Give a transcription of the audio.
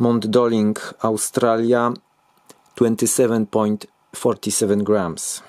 Mont Dolling, Australia 27.47 grams.